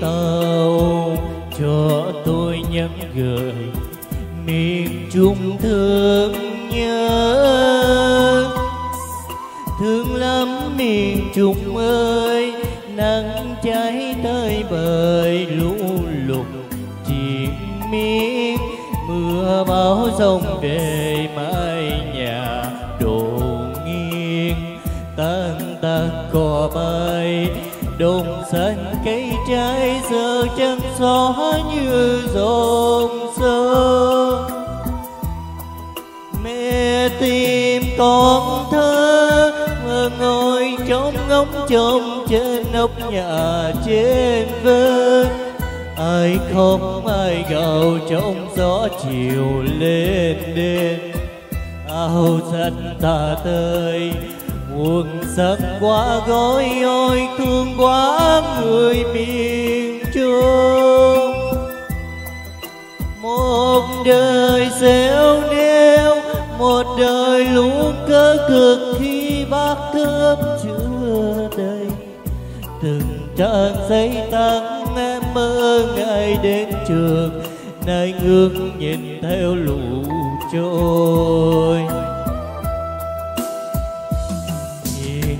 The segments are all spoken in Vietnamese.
tàu cho tôi nhắn gửi miền trung thương nhớ. Thương lắm miền trung ơi, nắng cháy tới bời, lũ lụt chìm miên mưa bão sông về mái nhà đổ nghiêng, tan tan cỏ bay đồng xanh, cây trái giờ chân gió như dòng sông. Mẹ tìm con thơ mơ ngồi trong ngóng trông trên nóc nhà trên vân ai khóc ai gào trong gió chiều lên đêm áo dân ta tơi buồn sắc quá gói ôi thương quá người miền trung. Một đời xéo neo một đời luôn cơ cực khi bác cơm chưa đầy. Từng trang giấy tăng em mơ ngày đến trường, nay ngước nhìn theo lũ trôi. Thiên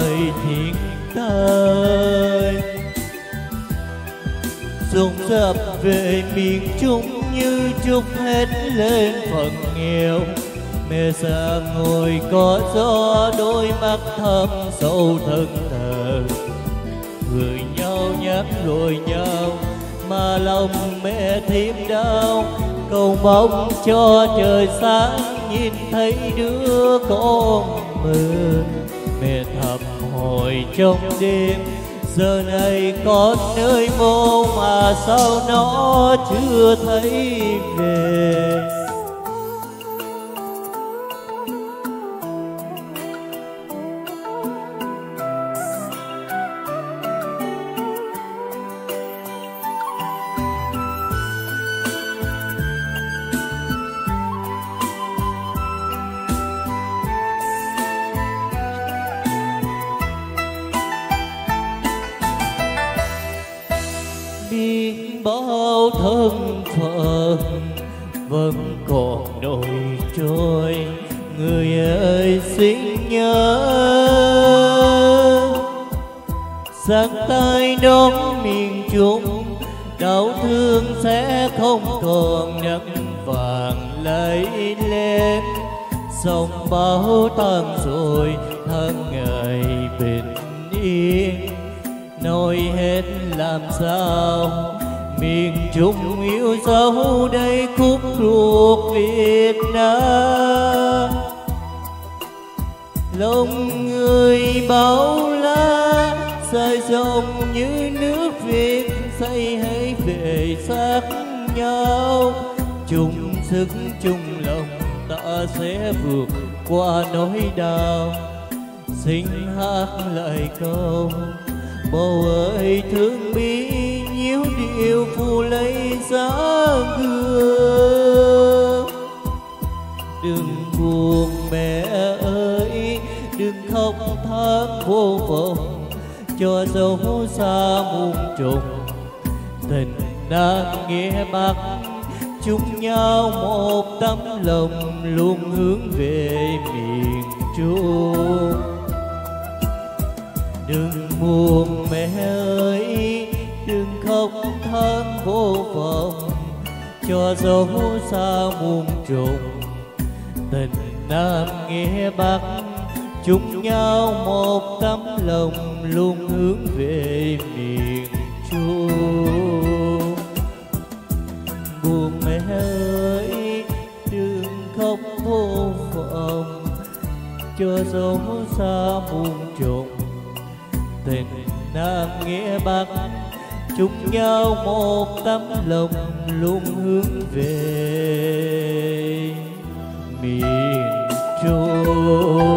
tai thiên tai dồn dập về miền trung như trút hết lên phần nghèo mẹ xa ngồi có gió đôi mắt thâm sâu thân thờ. Người nhau nhắc rồi nhau, mà lòng mẹ thêm đau. Cầu mong cho trời sáng nhìn thấy đứa con mình mẹ thầm hồi trong đêm. Giờ này con nơi mô mà sao nó chưa thấy về? Bao thân phận vẫn còn nổi trôi, người ơi xin nhớ. Sáng tay đón miền trung, đau thương sẽ không còn, nắng vàng lấy lên. Sông bão tan rồi, tháng ngày bình yên, nói hết làm sao? Miền trung yêu dấu đây khúc ruột việt nam. Lòng người bao la dài dòng như nước việt, say hay về xác nhau. Chung sức, chung lòng, ta sẽ vượt qua nỗi đau. Xin hát lại câu bầu ơi, thương bi Yêu phù lấy giá gương. Đừng buồn mẹ ơi, đừng khóc than vô vọng, cho dấu xa muôn trùng. Tình nam nghĩa bắc chung nhau một tấm lòng luôn hướng về miền trung. Đừng buồn mẹ ơi, đừng khóc than vô vọng, cho dấu xa muôn trùng. Tình nam nghĩa bắc, chung nhau một tấm lòng luôn hướng về miền trung. Buồn mẹ ơi, đừng khóc vô vọng, cho dấu xa muôn trùng. Tình nam nghĩa bắc chung nhau một tấm lòng luôn hướng về. Miền trung.